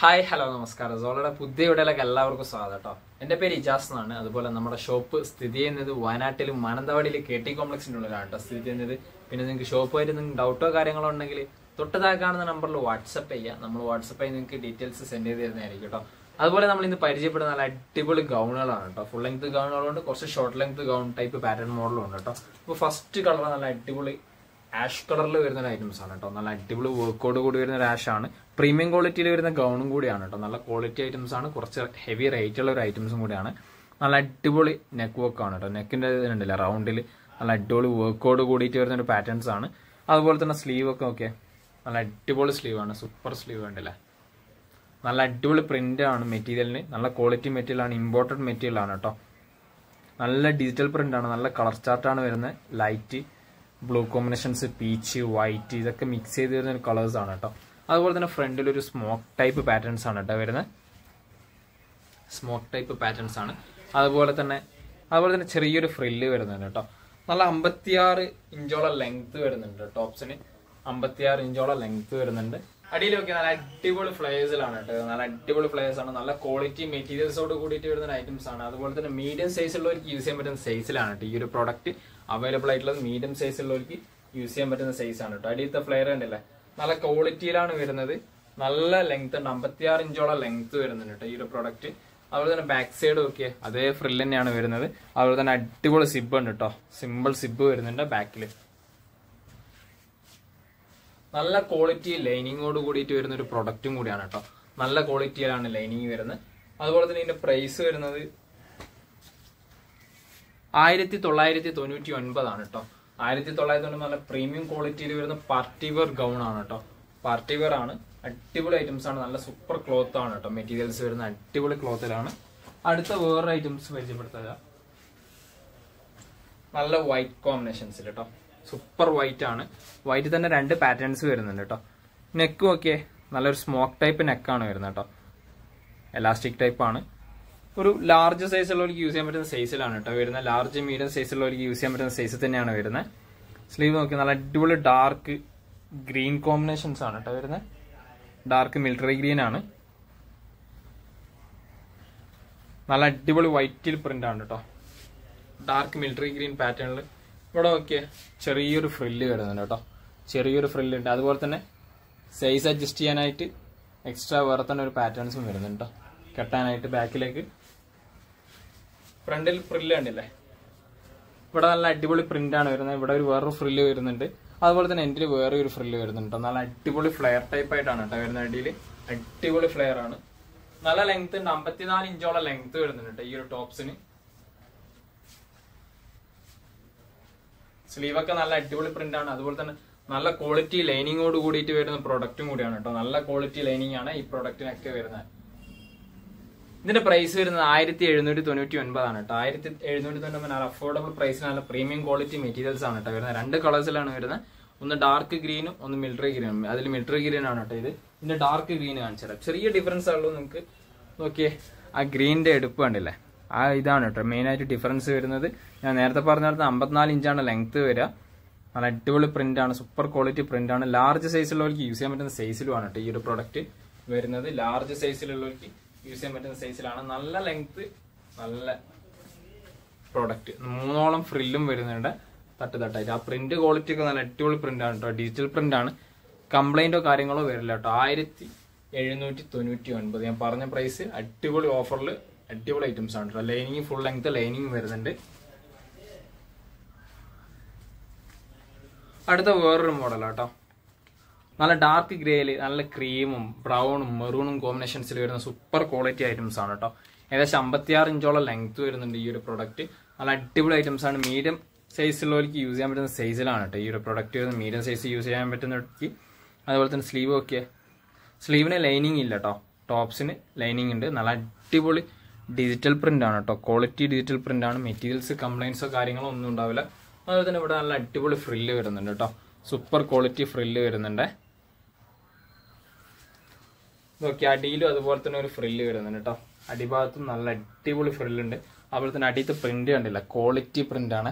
Hi hello നമസ്കാരം. സോളയുടെ പുതിയ വീഡിയോയിലേക്ക് എല്ലാവർക്കും സ്വാഗതം കേട്ടോ. എന്റെ പേര് ഇജാസ് എന്നാണ്. അതുപോലെ നമ്മുടെ ഷോപ്പ് സ്ഥിതി ചെയ്യുന്നത് വയനാട്ടിലും മാനന്തവാടിയിലും കെ ടി കോംപ്ലക്സിന്റെ ഉള്ളിലാണ് കേട്ടോ സ്ഥിതി ചെയ്യുന്നത്. പിന്നെ നിങ്ങൾക്ക് ഷോപ്പുമായിട്ട് നിങ്ങൾക്ക് ഡൗട്ടോ കാര്യങ്ങളോ ഉണ്ടെങ്കിൽ തൊട്ട് താഴെ കാണുന്ന നമ്പറിൽ വാട്സപ്പ് ചെയ്യുക നമ്മൾ വാട്സപ്പ് ആയി നിങ്ങൾക്ക് ഡീറ്റെയിൽസ് സെൻഡ് ചെയ്ത് തരുന്നതായിരിക്കും കേട്ടോ. അതുപോലെ നമ്മൾ ഇന്ന് പരിചയപ്പെടുന്ന നല്ല അടിപൊളി ഗൗണുകളാണ് കേട്ടോ. ഫുൾ ലെങ്ത് ഗൗണുകളുണ്ട്. കുറച്ച് short length gown type pattern മോഡലും ഉണ്ട് കേട്ടോ. അപ്പോൾ ഫസ്റ്റ് കളർ നല്ല അടിപൊളി ആഷ് കളറിൽ വരുന്ന ഒരു ഐറ്റംസ് ആണ് കേട്ടോ നല്ല അടിപൊളി വർക്കോട് കൂടി വരുന്ന ഒരു ആഷ് ആണ്. പ്രീമിയം ക്വാളിറ്റിയിൽ വരുന്ന ഗൗണും കൂടിയാണ് കേട്ടോ നല്ല ക്വാളിറ്റി ഐറ്റംസ് ആണ്. കുറച്ച് ഹെവി റേറ്റ് ഉള്ള ഒരു ഐറ്റംസും കൂടിയാണ്. നല്ല അടിപൊളി നെക്ക് വർക്ക് ആണ് കേട്ടോ നെക്കിന്റെ ഇതിനുണ്ടല്ല റൗണ്ടിൽ നല്ല അടിപൊളി വർക്കോട് കൂടിയിട്ട് വരുന്ന ഒരു പാറ്റേൺസ് ആണ്. അതുപോലെ തന്നെ സ്ലീവ് ഒക്കെ ഓക്കെ നല്ല അടിപൊളി സ്ലീവ് ആണ്. സൂപ്പർ സ്ലീവ് ഉണ്ടല്ലേ നല്ല അടിപൊളി പ്രിന്റ് ആണ് മെറ്റീരിയലിന് നല്ല ക്വാളിറ്റി മെറ്റീരിയൽ ആണ്. ഇമ്പോർട്ടന്റ് മെറ്റീരിയൽ ആണ് കേട്ടോ നല്ല ഡിജിറ്റൽ പ്രിന്റ് ആണ്. നല്ല കളർ ചാർട്ടാണ് വരുന്നത്. Light blue combinations peach white ഇതൊക്കെ മിക്സ് ചെയ്ത് വരുന്ന ഒരു കളേഴ്സ് ആണ് കേട്ടോ അതുപോലെ തന്നെ ഫ്രണ്ടിൽ ഒരു സ്മോക്ക് ടൈപ്പ് പാറ്റേൺസ് ആണ് കേട്ടോ വരുന്നത് സ്മോക്ക് ടൈപ്പ് പാറ്റേൺസ് ആണ്. അതുപോലെ തന്നെ അതുപോലെ തന്നെ ചെറിയൊരു ഫ്രില്ല് വരുന്നുണ്ട് കേട്ടോ നല്ല അമ്പത്തിയാറ് ഇഞ്ചോളം ലെങ്ത് വരുന്നുണ്ട് ടോപ്സിന് അമ്പത്തിയാറ് ഇഞ്ചോളം ലെങ്ത് വരുന്നുണ്ട്. അടിയിലൊക്കെ നല്ല അടിപൊളി ഫ്ലേഴ്സിലാണ് കേട്ടോ നല്ല അടിപൊളി ഫ്ലേഴ്സ് ആണ്. നല്ല ക്വാളിറ്റി മെറ്റീരിയൽസോട് കൂടിയിട്ട് വരുന്ന ഐറ്റംസ് ആണ്. അതുപോലെ തന്നെ മീഡിയം സൈസ് ഉള്ളവർക്ക് യൂസ് ചെയ്യാൻ പറ്റുന്ന സൈസിലാണ് കേട്ടോ ഈ ഒരു പ്രോഡക്റ്റ് അവൈലബിൾ ആയിട്ടുള്ളത് മീഡിയം സൈസ് ഉള്ളവർക്ക് യൂസ് ചെയ്യാൻ പറ്റുന്ന സൈസ് ആണ് കേട്ടോ. അടിയത്തെ ഫ്ലെയർ ഉണ്ടല്ലേ നല്ല ക്വാളിറ്റിയിലാണ് വരുന്നത്. നല്ല ലെങ്ത് ഉണ്ട്. അമ്പത്തിയാറ് ഇഞ്ചോളം ലെങ്ത് വരുന്നുണ്ട് കേട്ടോ ഈ ഒരു പ്രോഡക്റ്റ് അതുപോലെ തന്നെ ബാക്ക് സൈഡ് നോക്കിയേ അതേ ഫ്രിൽ തന്നെയാണ് വരുന്നത്. അതുപോലെ തന്നെ അടിപൊളി സിബ് ഉണ്ട് കേട്ടോ. സിമ്പിൾ സിബ് വരുന്നുണ്ട് ബാക്കിൽ നല്ല ക്വാളിറ്റി ലൈനിങ്ങോട് കൂടിയിട്ട് വരുന്ന ഒരു പ്രൊഡക്റ്റും കൂടിയാണ് കേട്ടോ. നല്ല ക്വാളിറ്റിയിലാണ് ലൈനിങ് വരുന്നത്. അതുപോലെ തന്നെ ഇതിന്റെ പ്രൈസ് വരുന്നത് ആയിരത്തി തൊള്ളായിരത്തി തൊണ്ണൂറ്റി ഒൻപതാണ് കേട്ടോ ആയിരത്തി തൊള്ളായിരത്തി തൊണ്ണൂറ്റി നല്ല പ്രീമിയം ക്വാളിറ്റിയിൽ വരുന്ന പാർട്ടി വെയർ ഗൗൺ ആണ് കേട്ടോ പാർട്ടി വെയർ ആണ്. അടിപൊളി ഐറ്റംസ് ആണ്. നല്ല സൂപ്പർ ക്ലോത്ത് ആണ് കേട്ടോ മെറ്റീരിയൽസ് വരുന്ന അടിപൊളി ക്ലോത്തിലാണ് അടുത്ത വേറെ ഐറ്റംസ് പരിചയപ്പെടുത്തുക. നല്ല വൈറ്റ് കോമ്പിനേഷൻസിൽ കേട്ടോ സൂപ്പർ വൈറ്റ് ആണ്. വൈറ്റ് തന്നെ രണ്ട് പാറ്റേൺസ് വരുന്നുണ്ട് കേട്ടോ നെക്കും ഒക്കെ നല്ലൊരു സ്മോക്ക് ടൈപ്പ് നെക്കാണ് വരുന്നത് കേട്ടോ എലാസ്റ്റിക് ടൈപ്പ് ആണ്. ഒരു ലാർജ് സൈസ് ഉള്ളവർക്ക് യൂസ് ചെയ്യാൻ പറ്റുന്ന സൈസിലാണ് കേട്ടോ വരുന്നത്. ലാർജ് മീഡിയം സൈസ് ഉള്ളവർക്ക് യൂസ് ചെയ്യാൻ പറ്റുന്ന സൈസ് തന്നെയാണ് വരുന്നത്. സ്ലീവ് നോക്കി നല്ല അടിപൊളി ഡാർക്ക് ഗ്രീൻ കോമ്പിനേഷൻസ് ആണ് കേട്ടോ വരുന്നത്. ഡാർക്ക് മിലിറ്ററി ഗ്രീൻ ആണ്. നല്ല അടിപൊളി വൈറ്റിൽ പ്രിന്റ് ആണ് കേട്ടോ ഡാർക്ക് മിലിറ്ററി ഗ്രീൻ പാറ്റേണിൽ ഇവിടെ നോക്കിയേ ചെറിയൊരു ഫ്രില്ല് വരുന്നുണ്ട് കേട്ടോ ചെറിയൊരു ഫ്രില്ല് ഉണ്ട്. അതുപോലെ തന്നെ സൈസ് അഡ്ജസ്റ്റ് ചെയ്യാനായിട്ട് എക്സ്ട്രാ വേറെ തന്നെ ഒരു പാറ്റേൺസും വരുന്നുണ്ട് കേട്ടോ കെട്ടാനായിട്ട് ബാക്കിലേക്ക് ഫ്രണ്ടിൽ ഫ്രില്ല് കണ്ടില്ലേ? ഇവിടെ നല്ല അടിപൊളി പ്രിന്റ് ആണ് വരുന്നത്. ഇവിടെ ഒരു വേറൊരു ഫ്രില്ല് വരുന്നുണ്ട്. അതുപോലെ തന്നെ എന്റെ വേറെ ഒരു ഫ്രില്ല് വരുന്നുണ്ട്. നല്ല അടിപൊളി ഫ്ലെയർ ടൈപ്പ് ആയിട്ടാണ് കേട്ടോ വരുന്ന അടിയിൽ. അടിപൊളി ഫ്ലെയർ ആണ്. നല്ല ലെങ്ത് ഉണ്ട്. അമ്പത്തിനാല് ഇഞ്ചോളം ലെങ്ത് വരുന്നുണ്ട് ഈ ഒരു ടോപ്സിന് സ്ലീവ് ഒക്കെ നല്ല അടിപൊളി പ്രിന്റ് ആണ്. അതുപോലെ തന്നെ നല്ല ക്വാളിറ്റി ലൈനിങ്ങോട് കൂടിയിട്ട് വരുന്ന പ്രൊഡക്റ്റും കൂടിയാണ് കേട്ടോ. നല്ല ക്വാളിറ്റി ലൈനിങ് ആണ് ഈ പ്രൊഡക്റ്റിനൊക്കെ വരുന്നത്. ഇതിന്റെ പ്രൈസ് വരുന്നത് ആയിരത്തി എഴുന്നൂറ്റി തൊണ്ണൂറ്റി ഒൻപതാണ് കേട്ടോ ആയിരത്തി എഴുന്നൂറ്റി തൊണ്ണൂറ്റി അഫോർഡബിൾ പ്രൈസിന് നല്ല പ്രീമിയം ക്വാളിറ്റി മെറ്റീരിയൽസ് ആണ് കേട്ടോ വരുന്നത്. രണ്ട് കളേഴ്സിലാണ് വരുന്നത്. ഒന്ന് ഡാർക്ക് ഗ്രീനും ഒന്ന് മിലിറ്ററി ഗ്രീനും അതിൽ മിലിറ്ററി ഗ്രീൻ ആണ് കേട്ടോ ഇത്. ഇതിന്റെ ഡാർക്ക് ഗ്രീൻ കാണിച്ചത് ചെറിയ ഡിഫറൻസ് ആണല്ലോ നിങ്ങൾക്ക് നോക്കിയേ. ആ ഗ്രീനിന്റെ എടുപ്പ് കണ്ടില്ലേ? ആ ഇതാണ് കേട്ടോ മെയിൻ ആയിട്ട് ഡിഫറൻസ് വരുന്നത്. ഞാൻ നേരത്തെ പറഞ്ഞ അമ്പത്തിനാല് ഇഞ്ചാണ് ലെങ്ത് വരിക. നല്ല അടിപൊളി പ്രിന്റ് ആണ്. സൂപ്പർ ക്വാളിറ്റി പ്രിന്റ് ആണ്. ലാർജ് സൈസിലുള്ളവർക്ക് യൂസ് ചെയ്യാൻ പറ്റുന്ന സൈസിലുമാണ് കേട്ടോ ഈ ഒരു പ്രൊഡക്റ്റ് വരുന്നത്. ലാർജ് സൈസിലുള്ളവർക്ക് യൂസ് ചെയ്യാൻ പറ്റുന്ന സൈസിലാണ് നല്ല ലെങ്ത് നല്ല പ്രോഡക്റ്റ് മൂന്നോളം ഫ്രില്ലും വരുന്നുണ്ട്. തട്ട് തട്ടായിട്ട് ആ പ്രിന്റ് ക്വാളിറ്റി ഒക്കെ നല്ല അടിപൊളി പ്രിന്റ് ആണ് കേട്ടോ ഡിജിറ്റൽ പ്രിന്റ് ആണ്. കംപ്ലൈന്റോ കാര്യങ്ങളോ വരില്ല കേട്ടോ ആയിരത്തി എഴുന്നൂറ്റി തൊണ്ണൂറ്റി ഒൻപത് ഞാൻ പറഞ്ഞ പ്രൈസ് അടിപൊളി ഓഫറിൽ അടിപൊളി ഐറ്റംസ് ആണ് കേട്ടോ ലൈനിങ് ഫുൾ ലെങ്ത് ലൈനിങ് വരുന്നുണ്ട്. അടുത്ത വേറൊരു മോഡലാട്ടോ നല്ല ഡാർക്ക് ഗ്രേയിൽ നല്ല ക്രീമും ബ്രൗണും മെറൂണും കോമ്പിനേഷൻസിൽ വരുന്ന സൂപ്പർ ക്വാളിറ്റി ഐറ്റംസ് ആണ് കേട്ടോ ഏകദേശം അമ്പത്തിയാറ് ഇഞ്ചോളം ലെങ്ത് വരുന്നുണ്ട് ഈ ഒരു പ്രൊഡക്റ്റ് നല്ല അടിപൊളി ഐറ്റംസ് ആണ്. മീഡിയം സൈസിലുള്ളവർക്ക് യൂസ് ചെയ്യാൻ പറ്റുന്ന സൈസിലാണ് കേട്ടോ ഈ ഒരു പ്രൊഡക്റ്റ് വരുന്നത്. മീഡിയം സൈസ് യൂസ് ചെയ്യാൻ പറ്റുന്ന അതുപോലെ തന്നെ സ്ലീവ് ഒക്കെ സ്ലീവിന് ലൈനിങ് ഇല്ല കേട്ടോ ടോപ്സിന് ലൈനിങ് ഉണ്ട്. നല്ല അടിപൊളി ഡിജിറ്റൽ പ്രിന്റ് ആണ് കേട്ടോ ക്വാളിറ്റി ഡിജിറ്റൽ പ്രിന്റ് ആണ്. മെറ്റീരിയൽസ് കംപ്ലൈൻസോ കാര്യങ്ങളോ ഒന്നും ഉണ്ടാവില്ല. അതുപോലെ തന്നെ ഇവിടെ നല്ല അടിപൊളി ഫ്രില്ല് വരുന്നുണ്ട് കേട്ടോ സൂപ്പർ ക്വാളിറ്റി ഫ്രില്ല് വരുന്നുണ്ട്. നോക്കി അടിയിലും അതുപോലെ തന്നെ ഒരു ഫ്രില്ല് വരുന്നുണ്ട് കേട്ടോ അടിഭാഗത്തും നല്ല അടിപൊളി ഫ്രില്ലുണ്ട് അതുപോലെ തന്നെ അടിയത്തെ പ്രിന്റ് കണ്ടില്ല? ക്വാളിറ്റി പ്രിന്റ് ആണ്.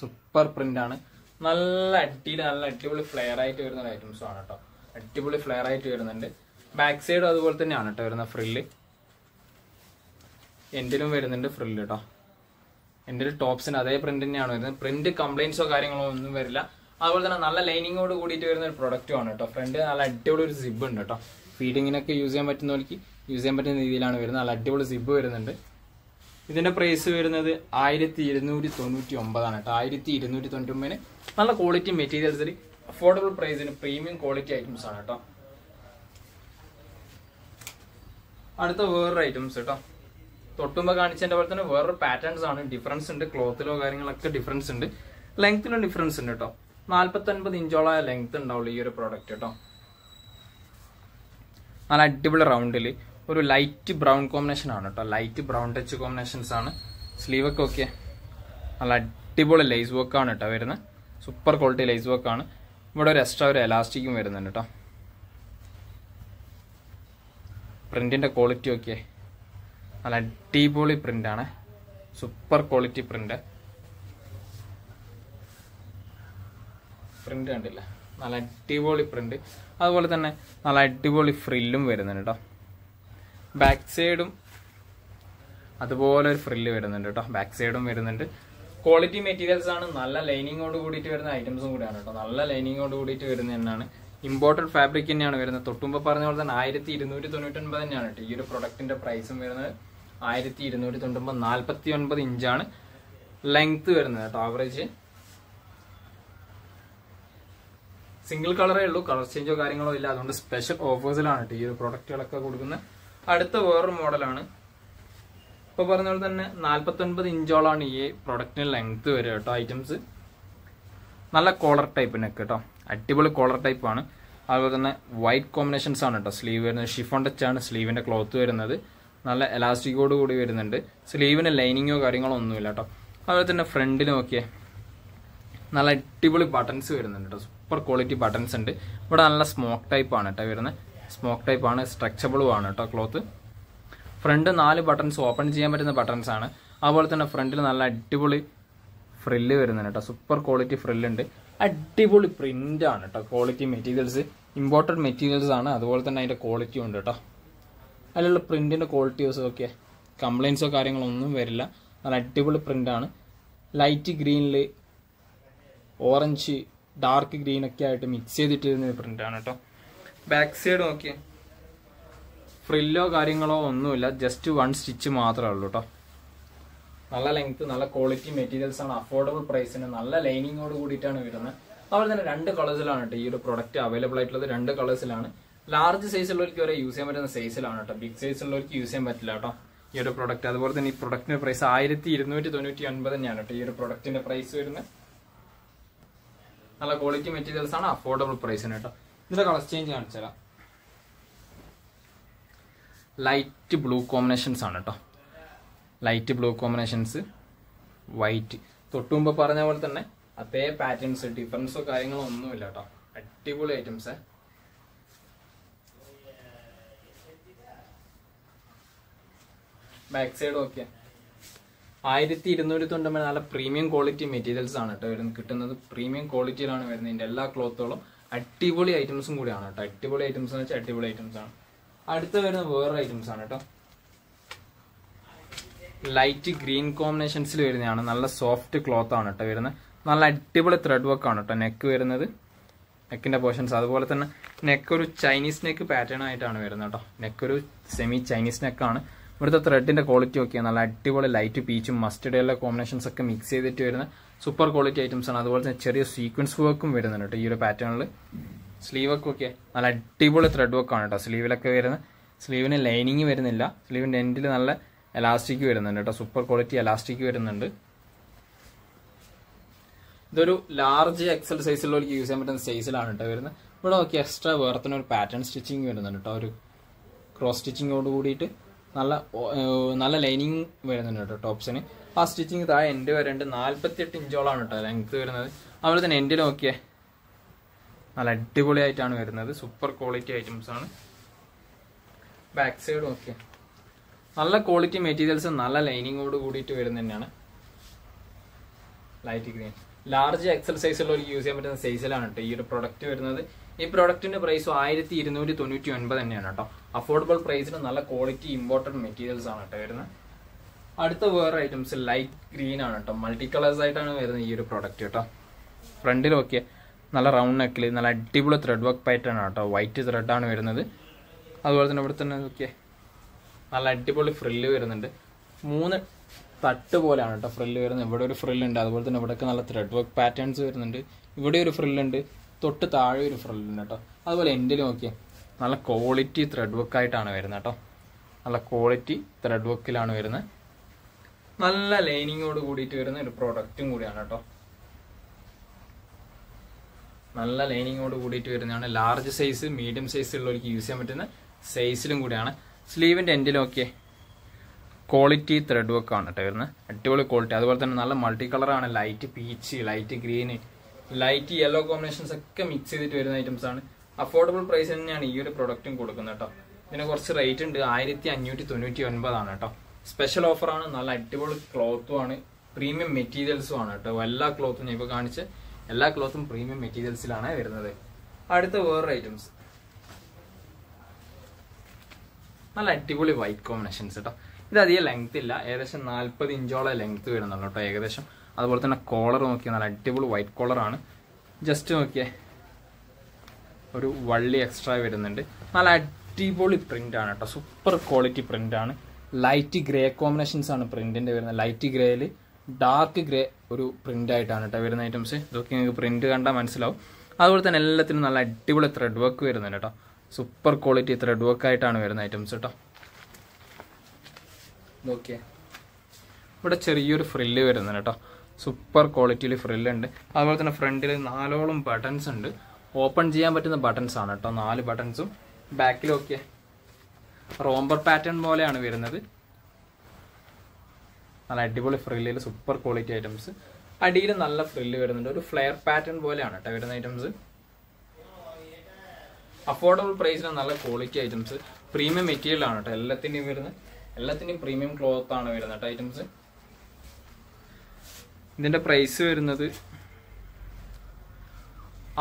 സൂപ്പർ പ്രിന്റ് ആണ്. നല്ല അടിയിൽ നല്ല അടിപൊളി ഫ്ലെയർ ആയിട്ട് വരുന്ന ഒരു ഐറ്റംസും ആണ് കേട്ടോ അടിപൊളി ഫ്ലെയർ ആയിട്ട് വരുന്നുണ്ട്. ബാക്ക് സൈഡ് അതുപോലെ തന്നെയാണ് കേട്ടോ വരുന്ന ഫ്രില്ല് എൻഡിലും വരുന്നുണ്ട് ഫ്രില്ല് കേട്ടോ എന്റെ ടോപ്സിന് അതേ പ്രിന്റ് തന്നെയാണ് വരുന്നത്. പ്രിന്റ് കംപ്ലൈൻസോ കാര്യങ്ങളോ ഒന്നും വരില്ല. അതുപോലെ തന്നെ നല്ല ലൈനിങ്ങോട് കൂടിയിട്ട് വരുന്ന ഒരു പ്രൊഡക്റ്റും ആണ് കേട്ടോ ഫ്രണ്ട് നല്ല അടിപൊളി ഒരു സിബ് ഉണ്ട് കേട്ടോ ഫീഡിങ്ങിനൊക്കെ യൂസ് ചെയ്യാൻ പറ്റുന്ന പറ്റുന്നവർക്ക് യൂസ് ചെയ്യാൻ പറ്റുന്ന രീതിയിലാണ് വരുന്നത്. നല്ല അടിപൊളി സിബ് വരുന്നുണ്ട്. ഇതിന്റെ പ്രൈസ് വരുന്നത് ആയിരത്തി ഇരുന്നൂറ്റി തൊണ്ണൂറ്റി ഒമ്പതാണ് കേട്ടോ ആയിരത്തി ഇരുന്നൂറ്റി തൊണ്ണൂറ്റി ഒമ്പതിന് നല്ല ക്വാളിറ്റി മെറ്റീരിയൽസിൽ അഫോർഡബിൾ പ്രൈസിന് പ്രീമിയം ക്വാളിറ്റി ഐറ്റംസ് ആണ് കേട്ടോ അടുത്ത വേറൊരു ഐറ്റംസ് കേട്ടോ തൊട്ടുമ്പോൾ കാണിച്ചതിന്റെ പോലെ തന്നെ വേറൊരു പാറ്റേൺസ് ആണ്. ഡിഫറൻസ് ഉണ്ട്. ക്ലോത്തിലോ കാര്യങ്ങളൊക്കെ ഡിഫറൻസ് ഉണ്ട്. ലെങ്ത്തിലും ഡിഫറൻസ് ഉണ്ട് കേട്ടോ നാല്പത്തി ഇഞ്ചോളം ലെങ്ത് ഉണ്ടാവുള്ളൂ ഈ ഒരു പ്രോഡക്റ്റ് കേട്ടോ നല്ല അടിപൊളി റൗണ്ടിൽ ഒരു ലൈറ്റ് ബ്രൗൺ കോമ്പിനേഷൻ ആണ് കേട്ടോ ലൈറ്റ് ബ്രൗൺ ടച്ച് കോമ്പിനേഷൻസ് ആണ്. സ്ലീവൊക്കെ ഓക്കെ നല്ല അടിപൊളി ലൈസ് വർക്ക് ആണ് കേട്ടോ വരുന്നത്. സൂപ്പർ ക്വാളിറ്റി ലൈസ് വർക്ക് ആണ്. ഇവിടെ ഒരു എക്സ്ട്രാ ഒരു എലാസ്റ്റിക്കും വരുന്നുണ്ട് കേട്ടോ പ്രിന്റിന്റെ ക്വാളിറ്റി ഒക്കെ നല്ല അടിപൊളി പ്രിന്റ് ആണ്. സൂപ്പർ ക്വാളിറ്റി പ്രിന്റ് പ്രിന്റ് കണ്ടില്ല? നല്ല അടിപൊളി പ്രിന്റ് അതുപോലെ തന്നെ നല്ല അടിപൊളി ഫ്രില്ലും വരുന്നുണ്ട് കേട്ടോ ബാക്ക് സൈഡും അതുപോലെ ഒരു ഫ്രില്ല് വരുന്നുണ്ട് കേട്ടോ ബാക്ക് സൈഡും വരുന്നുണ്ട്. ക്വാളിറ്റി മെറ്റീരിയൽസ് ആണ് നല്ല ലൈനിങ്ങോട് കൂടിയിട്ട് വരുന്ന ഐറ്റംസും കൂടിയാണ് കേട്ടോ നല്ല ലൈനിങ്ങോട് കൂടിയിട്ട് വരുന്ന തന്നെയാണ്. ഇമ്പോർട്ടഡ് ഫാബ്രിക് തന്നെയാണ് വരുന്നത്. തൊട്ടുമ്പോൾ പറഞ്ഞ പോലെ തന്നെ ആയിരത്തി ഇരുന്നൂറ്റി തൊണ്ണൂറ്റി ഒൻപത് തന്നെയാണ് കേട്ടോ ഈ ഒരു പ്രൊഡക്റ്റിന്റെ പ്രൈസും വരുന്നത് ആയിരത്തി ഇരുന്നൂറ്റി തൊണ്ണൂറ്റി നാൽപ്പത്തി ഒൻപത് ഇഞ്ചാണ് ലെങ്ത് വരുന്നത് കേട്ടോ ആവറേജ് സിംഗിൾ കളറേ ഉള്ളൂ. കളർ ചേഞ്ചോ കാര്യങ്ങളോ ഇല്ല. അതുകൊണ്ട് സ്പെഷ്യൽ ഓഫേഴ്സിലാണ് ഈ ഒരു പ്രൊഡക്റ്റുകളൊക്കെ കൊടുക്കുന്നത് അടുത്ത വേറൊരു മോഡലാണ് ഇപ്പൊ പറഞ്ഞ പോലെ തന്നെ നാൽപ്പത്തി ഒൻപത് ഇഞ്ചോളാണ് ഈ പ്രൊഡക്റ്റിന് ലെങ്ത് വരിക കേട്ടോ ഐറ്റംസ് നല്ല കോളർ ടൈപ്പ് നെക്ക് കേട്ടോ അടിപൊളി കോളർ ടൈപ്പാണ് അതുപോലെ തന്നെ വൈറ്റ് കോമ്പിനേഷൻസ് ആണ് കേട്ടോ സ്ലീവ് വരുന്നത് ഷിഫോൺ ടച്ച് ആണ്. സ്ലീവിന്റെ ക്ലോത്ത് വരുന്നത്. നല്ല എലാസ്റ്റിക്കോട് കൂടി വരുന്നുണ്ട്. സ്ലീവിന് ലൈനിങ്ങോ കാര്യങ്ങളോ ഒന്നുമില്ല കേട്ടോ അതുപോലെ തന്നെ ഫ്രണ്ടിൽ നോക്കിയേ. നല്ല അടിപൊളി ബട്ടൺസ് വരുന്നുണ്ട് കേട്ടോ സൂപ്പർ ക്വാളിറ്റി ബട്ടൺസ് ഉണ്ട്. ഇവിടെ നല്ല സ്മോക്ക് ടൈപ്പ് ആണ് കേട്ടോ വരുന്നത് സ്മോക്ക് ടൈപ്പ് ആണ് സ്ട്രെച്ചബിളും ആണ് കേട്ടോ ക്ലോത്ത് ഫ്രണ്ട് നാല് ബട്ടൺസ് ഓപ്പൺ ചെയ്യാൻ പറ്റുന്ന ബട്ടൺസ് ആണ്. അതുപോലെ തന്നെ ഫ്രണ്ടിൽ നല്ല അടിപൊളി ഫ്രില്ല് വരുന്നുണ്ട് കേട്ടോ സൂപ്പർ ക്വാളിറ്റി ഫ്രില്ല് ഉണ്ട്. അടിപൊളി പ്രിന്റ് ആണ് കേട്ടോ ക്വാളിറ്റി മെറ്റീരിയൽസ് ഇമ്പോർട്ടഡ് മെറ്റീരിയൽസ് ആണ്. അതുപോലെ തന്നെ അതിന്റെ ക്വാളിറ്റി ഉണ്ട് കേട്ടോ അതിലുള്ള പ്രിന്റിന്റെ ക്വാളിറ്റീസ് ഒക്കെ കാര്യങ്ങളോ ഒന്നും വരില്ല. നല്ല അടിപൊളി പ്രിന്റ് ആണ്. ലൈറ്റ് ഗ്രീനിൽ ഓറഞ്ച് ഡാർക്ക് ഗ്രീൻ ഒക്കെ ആയിട്ട് മിക്സ് ചെയ്തിട്ടിരുന്ന ആണ് കേട്ടോ ബാക്ക് സൈഡ് നോക്കിയേ. ഫ്രില്ലോ കാര്യങ്ങളോ ഒന്നുമില്ല. ജസ്റ്റ് വൺ സ്റ്റിച്ച് മാത്രമേ ഉള്ളൂ കേട്ടോ നല്ല ലെങ്ത് നല്ല ക്വാളിറ്റി മെറ്റീരിയൽസ് ആണ്. അഫോർഡബിൾ പ്രൈസിന് നല്ല ലൈനിങ്ങോട് കൂടിയിട്ടാണ് വരുന്നത്. അതുപോലെ തന്നെ രണ്ട് കളേഴ്സിലാണ് കേട്ടോ ഈ ഒരു പ്രൊഡക്റ്റ് അവൈലബിൾ ആയിട്ടുള്ളത്. രണ്ട് കളേഴ്സിലാണ് ലാർജ് സൈസ് ഉള്ളവർക്ക് വരെ യൂസ് ചെയ്യാൻ പറ്റുന്ന സൈസിലാണ് കേട്ടോ ബിഗ് സൈസ് ഉള്ളവർക്ക് യൂസ് ചെയ്യാൻ പറ്റില്ല കേട്ടോ ഈ ഒരു പ്രൊഡക്റ്റ് അതുപോലെ തന്നെ ഈ പ്രൊഡക്റ്റിന്റെ പ്രൈസ് ആയിരത്തി ഇരുന്നൂറ്റി തൊണ്ണൂറ്റി ഒൻപത് തന്നെയാണ് കേട്ടോ ഈ ഒരു പ്രൊഡക്റ്റിന്റെ പ്രൈസ് വരുന്നത്. നല്ല ക്വാളിറ്റി മെറ്റീരിയൽസ് ആണ് അഫോർഡബിൾ പ്രൈസിന് കേട്ടോ. ഇതിന്റെ കളർ ചേഞ്ച് കാണിച്ചാലോ ലൈറ്റ് ബ്ലൂ കോമ്പിനേഷൻസ് ആണ് കേട്ടോ. ലൈറ്റ് ബ്ലൂ കോമ്പിനേഷൻസ് വൈറ്റ് തൊട്ടുമുമ്പ് പറഞ്ഞ പോലെ തന്നെ അതേ പാറ്റേൺസ് ഡിഫറൻസോ കാര്യങ്ങളോ ഒന്നുമില്ല കേട്ടോ. അടിപൊളി ഐറ്റംസ് ബാക്ക് സൈഡ് ഓക്കെ ആയിരത്തി ഇരുന്നൂറ്റി തൊണ്ണൂറ് നല്ല പ്രീമിയം ക്വാളിറ്റി മെറ്റീരിയൽസ് ആണ് കേട്ടോ വരുന്നത്. കിട്ടുന്നത് പ്രീമിയം ക്വാളിറ്റിയിലാണ് വരുന്നത്. ഇതിന്റെ എല്ലാ ക്ലോത്തുകളും അടിപൊളി ഐറ്റംസും കൂടിയാണ് കേട്ടോ. അടിപൊളി ഐറ്റംസ് എന്ന് വെച്ചാൽ അടിപൊളി ഐറ്റംസ് ആണ്. അടുത്ത വരുന്ന വേറെ ഐറ്റംസ് ആണ് കേട്ടോ. ലൈറ്റ് ഗ്രീൻ കോമ്പിനേഷൻസിൽ വരുന്നതാണ്. നല്ല സോഫ്റ്റ് ക്ലോത്ത് ആണ് കേട്ടോ വരുന്നത്. നല്ല അടിപൊളി ത്രെഡ് വർക്ക് ആണ് കേട്ടോ നെക്ക് വരുന്നത്. നെക്കിന്റെ പോർഷൻസ് അതുപോലെ തന്നെ നെക്ക് ഒരു ചൈനീസ് നെക്ക് പാറ്റേൺ ആയിട്ടാണ് വരുന്നത് കേട്ടോ. നെക്ക് ഒരു സെമി ചൈനീസ് നെക്കാണ് ഇവിടുത്തെ ത്രെഡിന്റെ ക്വാളിറ്റി ഒക്കെ നല്ല അടിപൊളി ലൈറ്റ് പീച്ചും മസ്റ്റർഡ് എല്ലാ കോമ്പിനേഷൻസ് ഒക്കെ മിക്സ് ചെയ്തിട്ട് വരുന്ന സൂപ്പർ ക്വാളിറ്റി ഐറ്റംസ് ആണ്. അതുപോലെ തന്നെ ചെറിയ സീക്വൻസ് വർക്കും വരുന്നുണ്ട് കേട്ടോ ഈ ഒരു പാറ്റേണിൽ സ്ലീവ് ഒക്കെ ഒക്കെ നല്ല അടിപൊളി ത്രെഡ് വർക്ക് ആണ് കേട്ടോ സ്ലീവിലൊക്കെ വരുന്ന സ്ലീവിന് ലൈനിങ് വരുന്നില്ല. സ്ലീവിന്റെ എൻഡിൽ നല്ല എലാസ്റ്റിക് വരുന്നുണ്ട് കേട്ടോ സൂപ്പർ ക്വാളിറ്റി എലാസ്റ്റിക് വരുന്നുണ്ട്. ഇതൊരു ലാർജ് എക്സൽ സൈസിലുള്ളവർക്ക് യൂസ് ചെയ്യാൻ പറ്റുന്ന സൈസിലാണ് കേട്ടോ വരുന്നത്. ഇവിടെ നോക്കി എക്സ്ട്രാ വേറെ തന്നെ ഒരു പാറ്റേൺ സ്റ്റിച്ചിങ് വരുന്നുണ്ട് കേട്ടോ ഒരു ക്രോസ് സ്റ്റിച്ചിങ്ങോട് കൂടിയിട്ട് നല്ല നല്ല ലൈനിങ് വരുന്നുണ്ട് കേട്ടോ ടോപ്സിന്. ആ സ്റ്റിച്ചിങ് താഴെ എൻഡ് വരേണ്ട. നാല്പത്തി എട്ട് ഇഞ്ചോളാണ് കേട്ടോ ലെങ്ത് വരുന്നത്. അതുപോലെ തന്നെ എൻഡിൽ നോക്കിയേ നല്ല അടിപൊളിയായിട്ടാണ് വരുന്നത്. സൂപ്പർ ക്വാളിറ്റി ഐറ്റംസ് ആണ്. ബാക്ക് സൈഡ് നോക്കിയേ. നല്ല ക്വാളിറ്റി മെറ്റീരിയൽസ് നല്ല ലൈനിങ്ങോട് കൂടിയിട്ട് വരുന്ന തന്നെയാണ്. ലൈറ്റ് ഗ്രീൻ ലാർജ് എക്സൽ സൈസുള്ളവർക്ക് യൂസ് ചെയ്യാൻ പറ്റുന്ന സൈസിലാണ് കേട്ടോ ഈ ഒരു പ്രൊഡക്റ്റ് വരുന്നത്. ഈ പ്രോഡക്റ്റിന്റെ പ്രൈസ് ആയിരത്തി ഇരുന്നൂറ്റി തൊണ്ണൂറ്റി ഒൻപത് തന്നെയാണ് കേട്ടോ അഫോർഡബിൾ പ്രൈസിന് നല്ല ക്വാളിറ്റി ഇമ്പോർട്ടന്റ് മെറ്റീരിയൽസ് ആണ് കേട്ടോ വരുന്നത്. അടുത്ത വേറെ ഐറ്റംസ് ലൈറ്റ് ഗ്രീൻ ആണ് കേട്ടോ മൾട്ടി കളേഴ്സ് ആയിട്ടാണ് വരുന്നത് ഈ ഒരു പ്രോഡക്റ്റ് കേട്ടോ ഫ്രണ്ടിൽ നോക്കിയ നല്ല റൗണ്ട് നെക്കിൽ നല്ല അടിപൊളി ത്രെഡ് വർക്ക് പാറ്റേൺ ആണ് കേട്ടോ വൈറ്റ് ത്രെഡ് ആണ് വരുന്നത്. അതുപോലെ തന്നെ ഇവിടെ തന്നെ നോക്കിയേ നല്ല അടിപൊളി ഫ്രില്ല് വരുന്നുണ്ട്. മൂന്ന് തട്ട് പോലെയാണ് കേട്ടോ ഫ്രില്ല് വരുന്നത്. ഇവിടെ ഒരു ഫ്രില്ല് ഉണ്ട്. അതുപോലെ തന്നെ ഇവിടെയൊക്കെ നല്ല ത്രെഡ് വർക്ക് പാറ്റേൺസ് വരുന്നുണ്ട്. ഇവിടെ ഒരു ഫ്രില്ല് ഉണ്ട്. തൊട്ട് താഴെ ഒരു ഫ്രണ്ട് ഉണ്ട് കേട്ടോ. അതുപോലെ എൻഡിൽ നോക്കിയാൽ നല്ല ക്വാളിറ്റി ത്രെഡ് വർക്ക് ആയിട്ടാണ് വരുന്നത് കേട്ടോ. നല്ല ക്വാളിറ്റി ത്രെഡ് വർക്കിലാണ് വരുന്നത്. നല്ല ലൈനിങ്ങോട് കൂടിയിട്ട് വരുന്ന ഒരു പ്രോഡക്റ്റും കൂടിയാണ് കേട്ടോ. നല്ല ലൈനിങ്ങോട് കൂടിയിട്ട് വരുന്നതാണ്. ലാർജ് സൈസ് മീഡിയം സൈസ് ഉള്ളവർക്ക് യൂസ് ചെയ്യാൻ പറ്റുന്ന സൈസിലും കൂടിയാണ്. സ്ലീവിന്റെ എൻഡിലൊക്കെ ക്വാളിറ്റി ത്രെഡ് വർക്ക് ആണ് കേട്ടോ വരുന്നത്. അടിപൊളി ക്വാളിറ്റി അതുപോലെ തന്നെ നല്ല മൾട്ടി കളറാണ് light peach light green light yellow combinations ഒക്കെ മിക്സ് ചെയ്തിട്ട് വരുന്ന ഐറ്റംസ് ആണ്. അഫോർഡബിൾ പ്രൈസ് തന്നെയാണ് ഈ ഒരു പ്രൊഡക്റ്റും കൊടുക്കുന്നത് കേട്ടോ ഇതിന് കുറച്ച് റേറ്റ് ഉണ്ട്. ആയിരത്തി അഞ്ഞൂറ്റി തൊണ്ണൂറ്റി ഒൻപതാണ് കേട്ടോ സ്പെഷ്യൽ ഓഫറാണ് നല്ല അടിപൊളി ക്ലോത്തും ആണ്. പ്രീമിയം മെറ്റീരിയൽസും ആണ് കേട്ടോ എല്ലാ ക്ലോത്തും ഞാൻ ഇപ്പോൾ കാണിച്ച് എല്ലാ ക്ലോത്തും പ്രീമിയം മെറ്റീരിയൽസിലാണ് വരുന്നത്. അടുത്ത വേറൊരു ഐറ്റംസ് നല്ല അടിപൊളി വൈറ്റ് കോമ്പിനേഷൻസ് കേട്ടോ ഇത് അധികം ലെങ്ത് ഇല്ല. ഏകദേശം നാൽപ്പത് ഇഞ്ചോളം ലെങ്ത് വരുന്നുള്ളൂ കേട്ടോ ഏകദേശം. അതുപോലെ തന്നെ കോളർ നോക്കിയാൽ നല്ല അടിപൊളി വൈറ്റ് കോളർ ആണ്. ജസ്റ്റ് നോക്കിയേ ഒരു വള്ളി എക്സ്ട്രാ വരുന്നുണ്ട്. നല്ല അടിപൊളി പ്രിന്റ് ആണ് കേട്ടോ. സൂപ്പർ ക്വാളിറ്റി പ്രിന്റ് ആണ്. ലൈറ്റ് ഗ്രേ കോമ്പിനേഷൻസ് ആണ് പ്രിന്റിന്റെ വരുന്നത്. ലൈറ്റ് ഗ്രേയിൽ ഡാർക്ക് ഗ്രേ ഒരു പ്രിന്റ് ആയിട്ടാണ് കേട്ടോ വരുന്ന ഐറ്റംസ് ഇതൊക്കെ നിങ്ങൾക്ക് പ്രിന്റ് കണ്ടാൽ മനസ്സിലാവും. അതുപോലെ തന്നെ എല്ലാത്തിനും നല്ല അടിപൊളി ത്രെഡ് വർക്ക് വരുന്നുണ്ട് കേട്ടോ. സൂപ്പർ ക്വാളിറ്റി ത്രെഡ് വർക്ക് ആയിട്ടാണ് വരുന്ന ഐറ്റംസ് കേട്ടോ. നോക്കിയേ. ഇവിടെ ചെറിയൊരു ഫ്രില്ല് വരുന്നുണ്ട് കേട്ടോ. സൂപ്പർ ക്വാളിറ്റിയിൽ ഫ്രില്ലുണ്ട്. അതുപോലെ തന്നെ ഫ്രണ്ടിൽ നാലോളം ബട്ടൺസ് ഉണ്ട്. ഓപ്പൺ ചെയ്യാൻ പറ്റുന്ന ബട്ടൺസ് ആണ് കേട്ടോ. നാല് ബട്ടൺസും ബാക്കിലൊക്കെ റോംബർ പാറ്റേൺ പോലെയാണ് വരുന്നത്. നല്ല അടിപൊളി ഫ്രില്ലിൽ സൂപ്പർ ക്വാളിറ്റി ഐറ്റംസ് അടിയിൽ നല്ല ഫ്രില്ല് വരുന്നുണ്ട്. ഒരു ഫ്ലെയർ പാറ്റേൺ പോലെയാണ് കേട്ടോ വരുന്ന ഐറ്റംസ് അഫോർഡബിൾ പ്രൈസിന് നല്ല ക്വാളിറ്റി ഐറ്റംസ് പ്രീമിയം മെറ്റീരിയൽ ആണ് കേട്ടോ. എല്ലാത്തിന്റെയും വരുന്നത്. എല്ലാത്തിന്റെയും പ്രീമിയം ക്ലോത്ത് ആണ് വരുന്നത് ഐറ്റംസ് ഇതിന്റെ പ്രൈസ് വരുന്നത്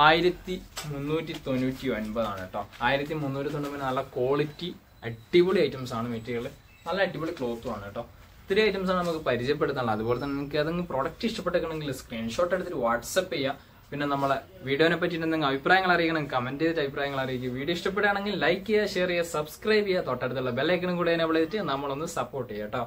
ആയിരത്തി മുന്നൂറ്റി തൊണ്ണൂറ്റി ഒൻപതാണ് കേട്ടോ. ആയിരത്തി മുന്നൂറ്റി തൊണ്ണൂറ്റി നല്ല ക്വാളിറ്റി അടിപൊളി ഐറ്റംസ് ആണ് മെറ്റീരിയൽ നല്ല അടിപൊളി ക്ലോത്തും ആണ് കേട്ടോ. ഇത്തിരി ഐറ്റംസ് ആണ് നമുക്ക് പരിചയപ്പെടുത്താനുള്ളത്. അതുപോലെ തന്നെ നിങ്ങൾക്ക് ഏതെങ്കിലും പ്രോഡക്റ്റ് ഇഷ്ടപ്പെട്ടെങ്കിൽ സ്ക്രീൻഷോട്ട് എടുത്തിട്ട് വാട്സപ്പ് ചെയ്യുക പിന്നെ നമ്മളെ വീഡിയോനെ പറ്റി എന്തെങ്കിലും അഭിപ്രായങ്ങൾ അറിയിക്കണം കമന്റ് ചെയ്തിട്ട് അഭിപ്രായങ്ങൾ അറിയിക്കുക. വീഡിയോ ഇഷ്ടപ്പെടുകയാണെങ്കിൽ ലൈക്ക് ചെയ്യുക ഷെയർ ചെയ്യുക സബ്സ്ക്രൈബ് ചെയ്യുക. തൊട്ടടുത്തുള്ള ബെല്ലൈക്കനും കൂടെ എനേബിൾ ചെയ്തിട്ട് നമ്മളൊന്ന് സപ്പോർട്ട് ചെയ്യാം കേട്ടോ.